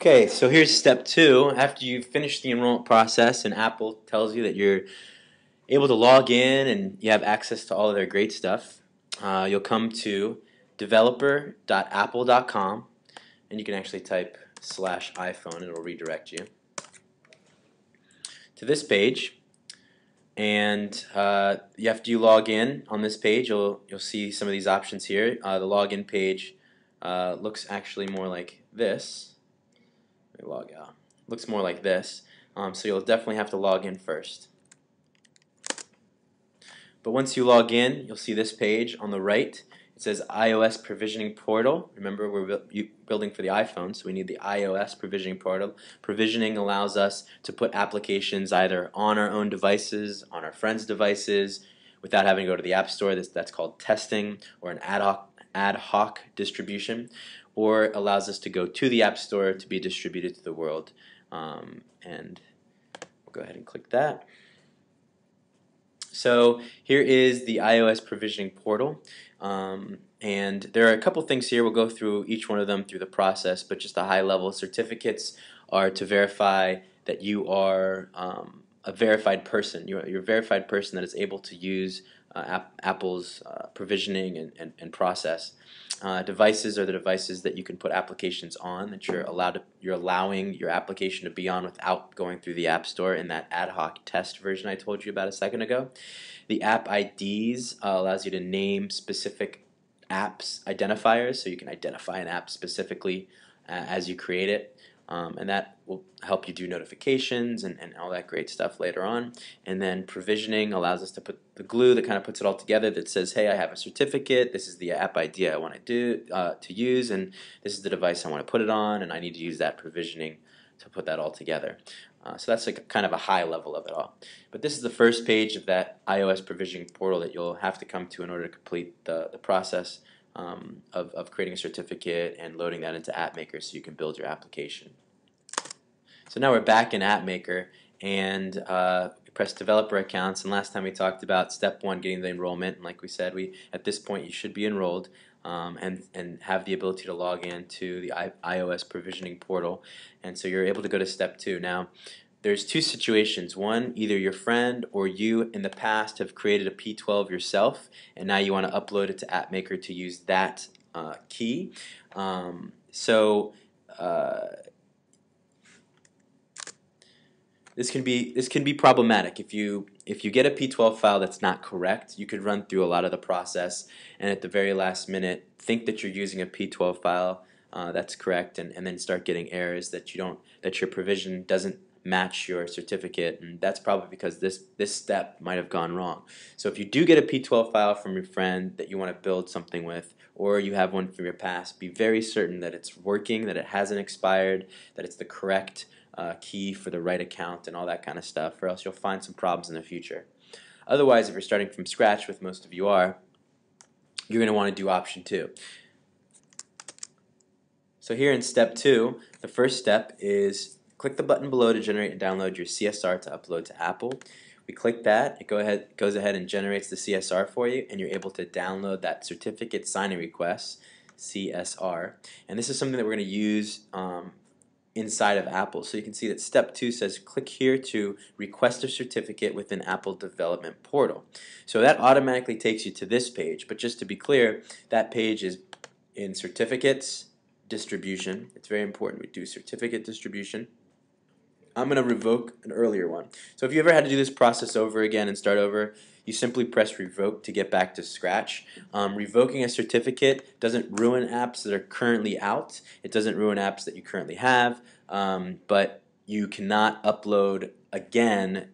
Okay, so here's step two. After you finish the enrollment process and Apple tells you that you're able to log in and you have access to all of their great stuff, uh, you'll come to developer.apple.com and you can actually type slash iPhone and it'll redirect you to this page. And uh, after you log in on this page, you'll, you'll see some of these options here. Uh, the login page uh, looks actually more like this. Me log out. Looks more like this. Um, so you'll definitely have to log in first. But once you log in, you'll see this page on the right. It says iOS Provisioning Portal. Remember, we're building for the iPhone, so we need the iOS Provisioning Portal. Provisioning allows us to put applications either on our own devices, on our friends' devices, without having to go to the App Store. That's, that's called testing or an ad hoc, ad hoc distribution, or allows us to go to the App Store to be distributed to the world. Um, and we'll go ahead and click that. So here is the iOS provisioning portal. Um, and there are a couple things here. We'll go through each one of them through the process, but just a high level certificates are to verify that you are um, a verified person. You're, you're, a verified person that is able to use uh, Apple's uh, provisioning and, and, and process. Uh, devices are the devices that you can put applications on that you're allowed to, you're allowing your application to be on without going through the App Store in that ad hoc test version I told you about a second ago. The app IDs uh, allows you to name specific apps identifiers, so you can identify an app specifically uh, as you create it. Um, and that will help you do notifications and, and all that great stuff later on. And then provisioning allows us to put the glue that kind of puts it all together that says, hey, I have a certificate, this is the app ID I want to do uh, to use, and this is the device I want to put it on, and I need to use that provisioning to put that all together. Uh, so that's like kind of a high level of it all. But this is the first page of that iOS provisioning portal that you'll have to come to in order to complete the, the process um, of, of creating a certificate and loading that into AppMakr so you can build your application. So now we're back in AppMakr and uh, press developer accounts. And last time we talked about step one getting the enrollment. And like we said we at this point you should be enrolled um, and and have the ability to log in to the I iOS provisioning portal. And so you're able to go to step two. Now there's two situations. One, either your friend or you in the past have created a P12 yourself, and now you want to upload it to AppMakr to use that uh, key. Um, so uh, this can be this can be problematic if you if you get a P12 file that's not correct. You could run through a lot of the process, and at the very last minute, think that you're using a P12 file uh, that's correct, and, and then start getting errors that you don't that your provision doesn't match your certificate and that's probably because this this step might have gone wrong. So if you do get a p12 file from your friend that you want to build something with or you have one from your past be very certain that it's working that it hasn't expired that it's the correct uh, key for the right account and all that kind of stuff or else you'll find some problems in the future. Otherwise if you're starting from scratch with most of you are you're going to want to do option two. So here in step two the first step is click the button below to generate and download your CSR to upload to Apple. We click that, it go ahead, goes ahead and generates the CSR for you, and you're able to download that certificate signing request, CSR. And this is something that we're going to use um, inside of Apple. So you can see that step two says click here to request a certificate within Apple Development Portal. So that automatically takes you to this page, but just to be clear, that page is in certificates, distribution. It's very important we do certificate distribution. I'm going to revoke an earlier one. So if you ever had to do this process over again and start over, you simply press revoke to get back to scratch. Um, revoking a certificate doesn't ruin apps that are currently out. It doesn't ruin apps that you currently have, um, but you cannot upload again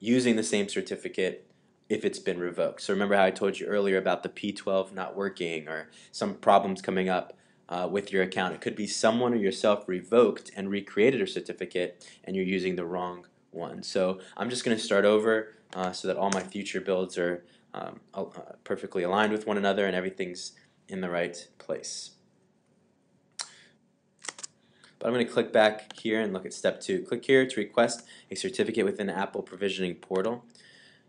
using the same certificate if it's been revoked. So remember how I told you earlier about the P12 not working or some problems coming up uh, with your account. It could be someone or yourself revoked and recreated a certificate and you're using the wrong one. So I'm just going to start over uh, so that all my future builds are um, uh, perfectly aligned with one another and everything's in the right place. But I'm going to click back here and look at step two. Click here to request a certificate within Apple provisioning portal.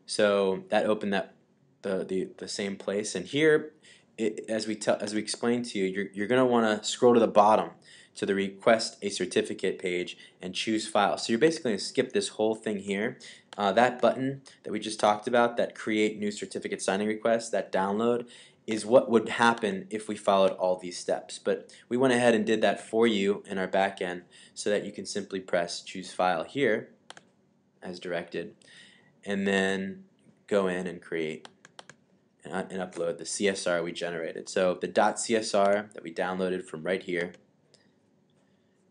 So that opened that the, the, the same place. And here it, as we tell, as we explained to you, you're, you're going to want to scroll to the bottom to the request a certificate page and choose file. So you're basically going to skip this whole thing here. Uh, that button that we just talked about, that create new certificate signing request, that download, is what would happen if we followed all these steps. But we went ahead and did that for you in our backend so that you can simply press choose file here as directed and then go in and create and, and upload the CSR we generated. So the .csr that we downloaded from right here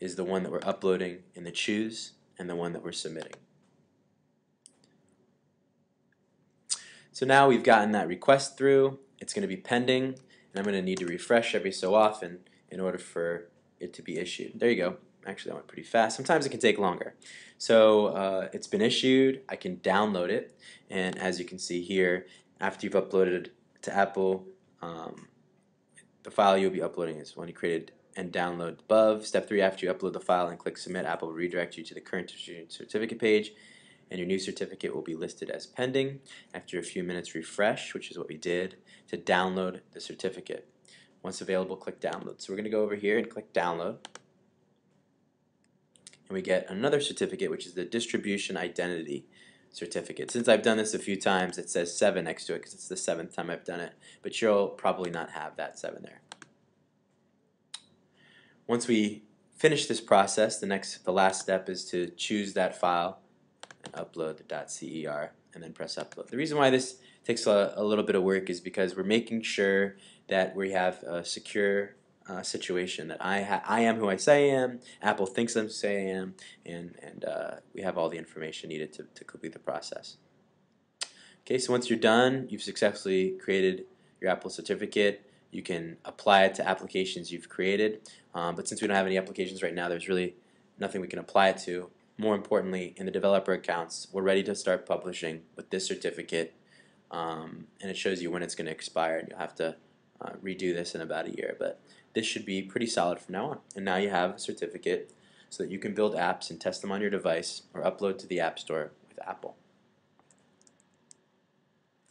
is the one that we're uploading in the choose and the one that we're submitting. So now we've gotten that request through, it's going to be pending, and I'm going to need to refresh every so often in order for it to be issued. There you go. Actually, that went pretty fast. Sometimes it can take longer. So uh, it's been issued. I can download it, and as you can see here, after you've uploaded to Apple, um, the file you'll be uploading is one you created and download above. Step three, after you upload the file and click submit, Apple will redirect you to the current certificate page and your new certificate will be listed as pending. After a few minutes, refresh, which is what we did, to download the certificate. Once available, click download. So we're going to go over here and click download. And we get another certificate, which is the distribution identity certificate. Since I've done this a few times, it says 7 next to it because it's the seventh time I've done it. But you'll probably not have that 7 there. Once we finish this process, the next, the last step is to choose that file and upload the .cer and then press upload. The reason why this takes a, a little bit of work is because we're making sure that we have a secure uh, situation that I I am who I say I am, Apple thinks I'm say I am, and and uh, we have all the information needed to, to complete the process. Okay, so once you're done, you've successfully created your Apple certificate. You can apply it to applications you've created. Um, but since we don't have any applications right now, there's really nothing we can apply it to. More importantly, in the developer accounts, we're ready to start publishing with this certificate. Um, and it shows you when it's going to expire, and you'll have to uh, redo this in about a year. But this should be pretty solid from now on. And now you have a certificate so that you can build apps and test them on your device or upload to the App Store with Apple.